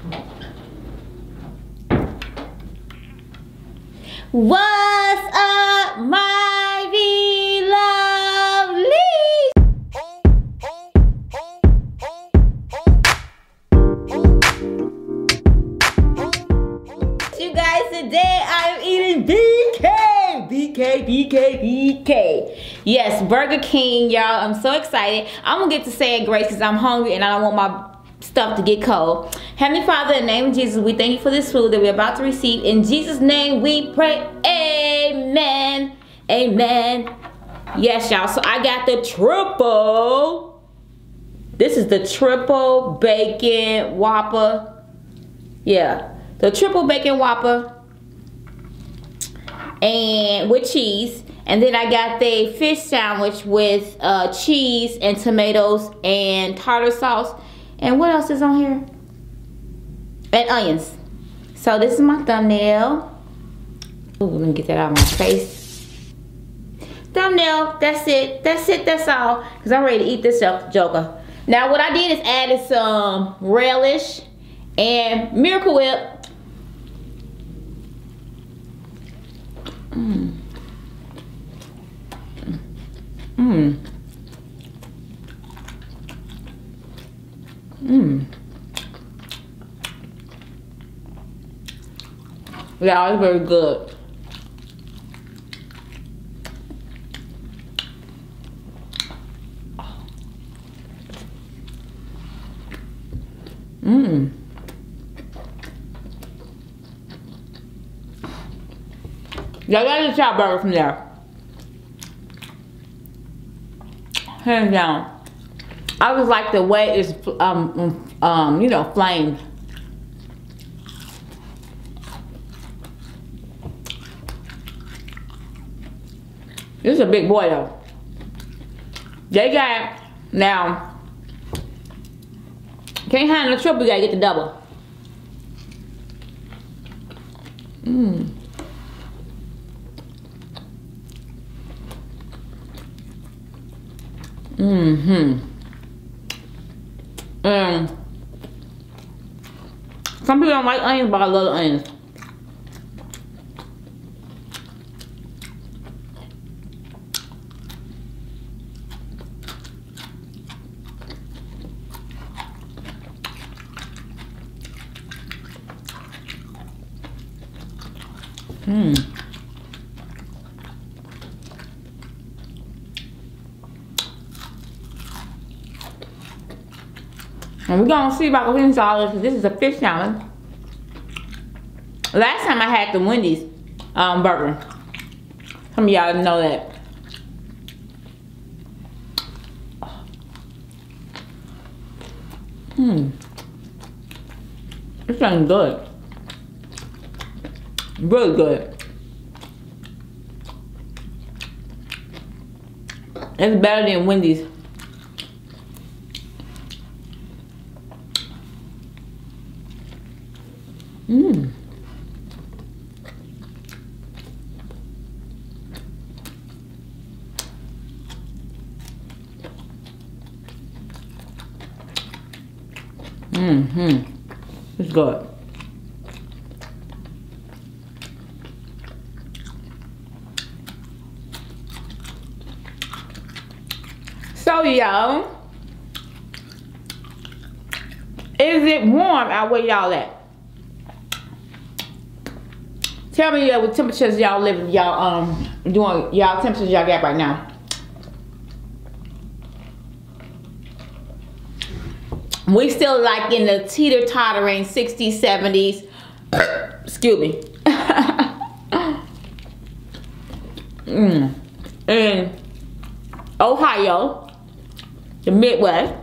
What's up, my lovely? You guys, today I am eating BK, BK, BK, BK. Yes, Burger King, y'all. I'm so excited. I'm gonna get to saying grace because I'm hungry and I don't want my stuff to get cold. Heavenly Father, in the name of Jesus, we thank you for this food that we're about to receive. In Jesus' name, we pray. Amen. Amen. Yes, y'all. So I got the triple. This is the triple bacon whopper. Yeah, the triple bacon whopper and with cheese. And then I got the fish sandwich with uh, cheese and tomatoes and tartar sauce. And what else is on here? And onions. So this is my thumbnail. Ooh, let me get that out of my face. Thumbnail, that's it. That's it, that's all. Because I'm ready to eat this up, joker. Now what I did is added some relish and Miracle Whip. Mmm. Mmm. Mmm. Yeah, it's very good. Mmm. Yeah, that's a top burger from there. Hands down. I just like the way it's, um, um, you know, flamed. This is a big boy though. They got, now, can't handle the triple, you gotta get the double. Mmm. Mm-hmm. And some people don't like onions, but I love onions. Hmm. And we're gonna see about finish all this because this is a fish salad. Last time I had the Wendy's um, burger. Some of y'all know that. Hmm. It's sounds good. Really good. It's better than Wendy's. Mmm. Mm-hmm. It's good. So y'all, is it warm out where y'all at? Tell me uh, what temperatures y'all living, y'all um doing y'all temperatures y'all got right now. We still like in the teeter tottering 60s, 70s. Excuse me. mm. In Ohio, the Midwest.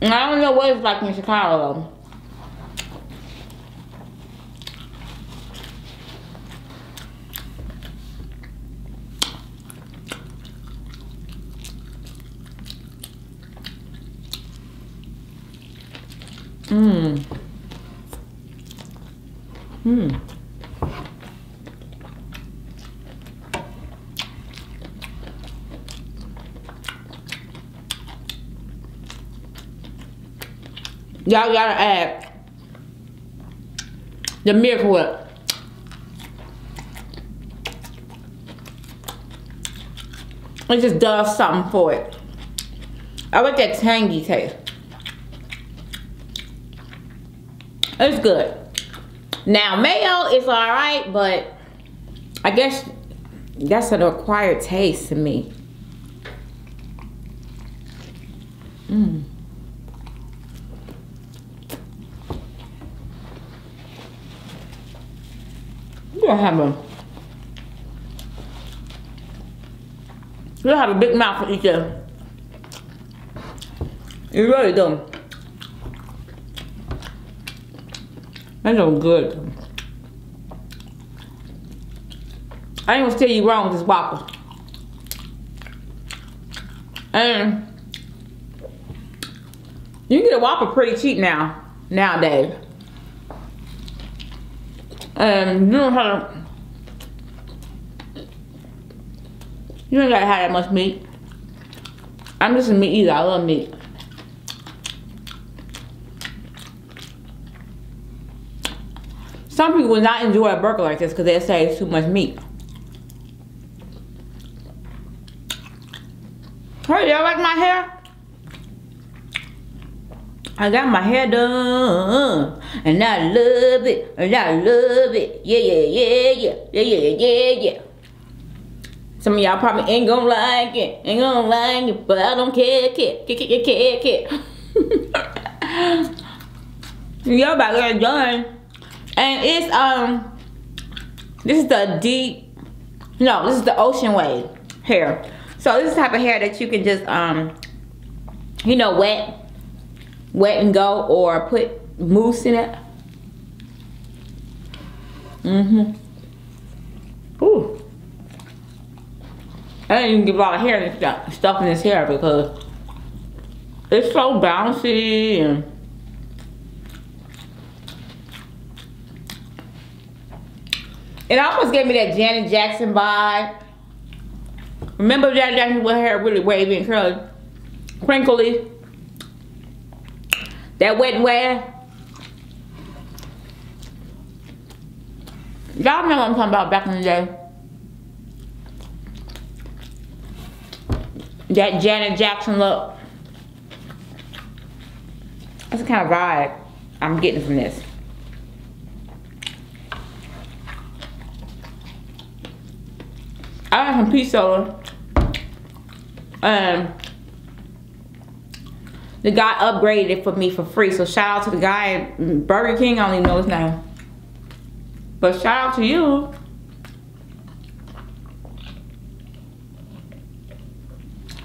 And I don't know what it's like in Chicago. Mmm. Mmm. Y'all gotta add the Miracle Whip. It just does something for it. I like that tangy taste. It's good. Now, mayo is alright, but I guess that's an acquired taste to me. Mmm. You don't have a you have a big mouth for each other. You really do. That's so good. I ain't gonna tell you wrong with this Whopper. And you can get a Whopper pretty cheap now, nowadays. And you don't have to, you don't gotta have that much meat. I'm just a meat eater, I love meat. Some people will not enjoy a burger like this because they say it's too much meat. Hey, y'all like my hair? I got my hair done, and I love it, and I love it. Yeah, yeah, yeah, yeah, yeah, yeah, yeah, yeah. Some of y'all probably ain't gonna like it, ain't gonna like it, but I don't care, care, care, care, care, care. y'all about to get done. And it's, um, this is the deep, no, this is the ocean wave hair. So this is type of hair that you can just, um, you know, wet wet and go or put mousse in it. Mm-hmm. Ooh. I didn't even get a lot of hair and stuff in this hair because it's so bouncy and it almost gave me that Janet Jackson vibe. Remember Janet Jackson with her hair really wavy and curly, crinkly. That wet wear. Y'all know what I'm talking about back in the day. That Janet Jackson look. That's the kind of vibe I'm getting from this. I have some pea soda. Um, the guy upgraded it for me for free. So shout out to the guy Burger King. I don't even know his name. But shout out to you.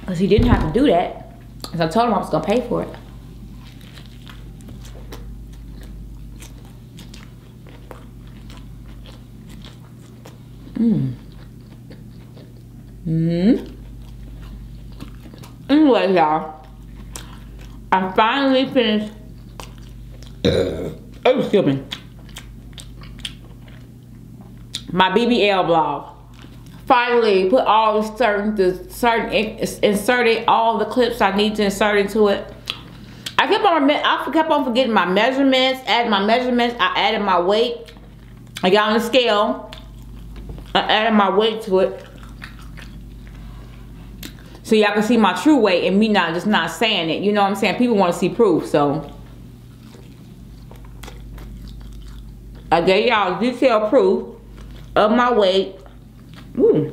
Because he didn't have to do that. Because I told him I was going to pay for it. Mmm. Mmm. Anyway, y'all. I finally finished. Uh. oh, excuse me. My BBL blog. Finally put all the certain, the certain, inserted all the clips I need to insert into it. I kept on, I kept on forgetting my measurements, added my measurements, I added my weight. I got on the scale. I added my weight to it so y'all can see my true weight and me not just not saying it. You know what I'm saying? People want to see proof, so. I gave y'all detailed proof of my weight. Ooh,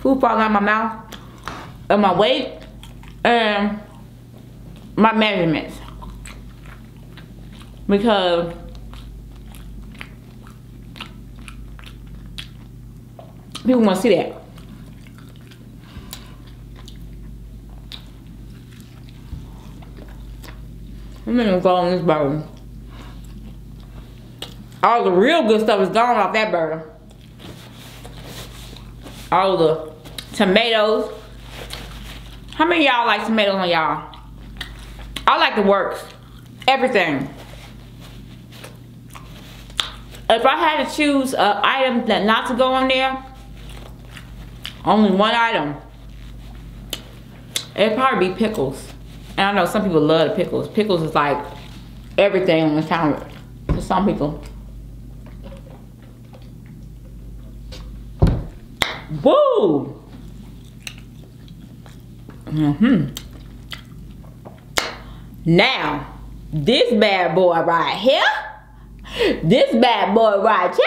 food falling out my mouth. Of my weight and my measurements. Because people want to see that. I'm gonna go on this burger. All the real good stuff is gone off that burger. All the tomatoes. How many y'all like tomatoes on y'all? I like the works. Everything. If I had to choose an item that not to go on there, only one item. It'd probably be pickles. And I know some people love the pickles. Pickles is like everything on the counter for some people. Woo! Mm-hmm. Now, this bad boy right here, this bad boy right here,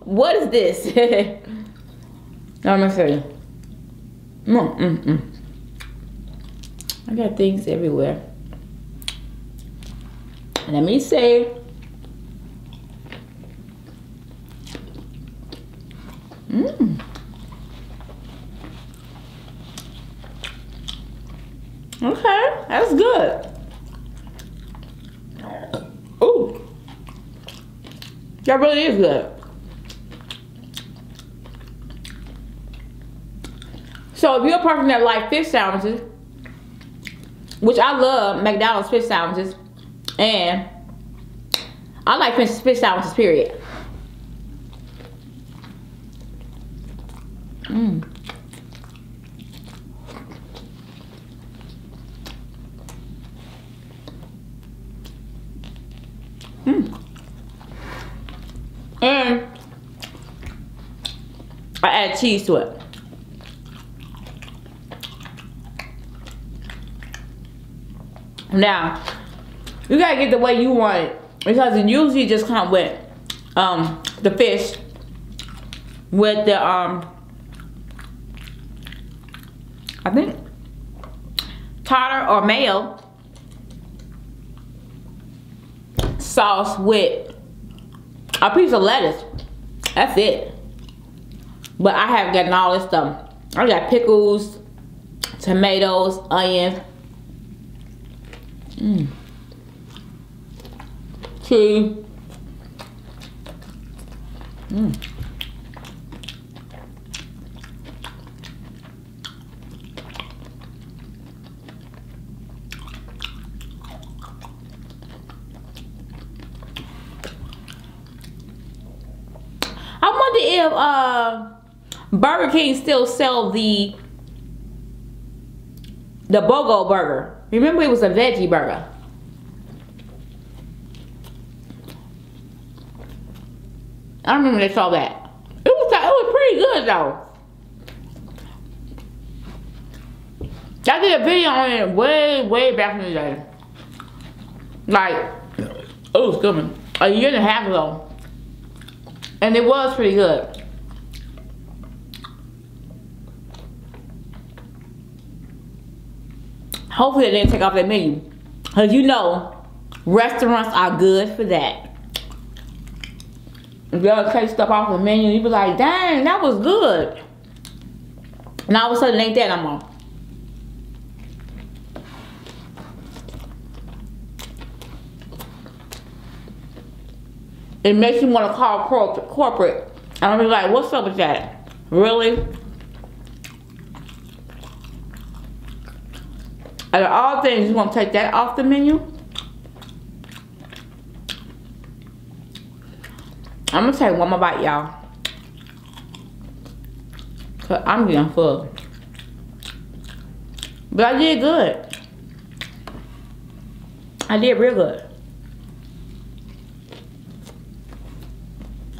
what is this? Let me see. Mm, mm, mm. I got things everywhere. Let me say, Mmm. Okay, that's good. Ooh. That really is good. So if you're a person that like fish sandwiches, which I love McDonald's fish sandwiches, and I like fish, fish sandwiches, period. Mmm. Mm. And I add cheese to it. Now, you gotta get the way you want it because it usually just come with um, the fish with the um, I think tartar or mayo sauce with a piece of lettuce. That's it. But I have gotten all this stuff. I got pickles, tomatoes, onions. Mmm. Cheese. Mmm. if uh, Burger King still sell the the BOGO burger. Remember it was a veggie burger. I remember they saw that. It was it was pretty good though. I did a video on it way, way back in the day. Like, it was coming. A year and a half ago. And it was pretty good. Hopefully they didn't take off that menu. Because you know, restaurants are good for that. If y'all take stuff off the menu, you be like, dang, that was good. And all of a sudden, ain't that no more. it makes you want to call corporate. And I'm like, what's up with that? Really? Out of all things, you want to take that off the menu? I'm going to take one more bite, y'all. Cause I'm getting full. But I did good. I did real good.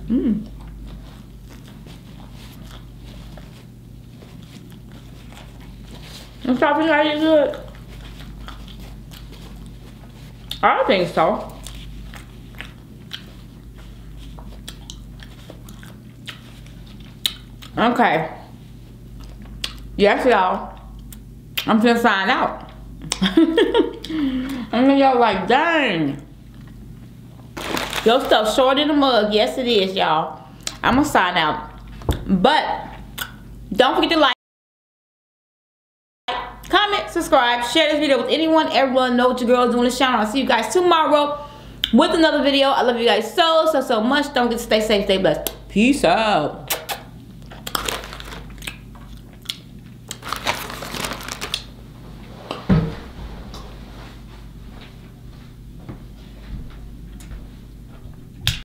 Mmm. The topping are you good? I don't think so. Okay. Yes, y'all. I'm gonna sign out. and then y'all like, dang. Your stuff short in the mug. Yes, it is, y'all. I'm going to sign out. But don't forget to like, comment, subscribe, share this video with anyone, everyone. Know what your girl is doing this channel. I'll see you guys tomorrow with another video. I love you guys so, so, so much. Don't forget to stay safe, stay blessed. Peace out.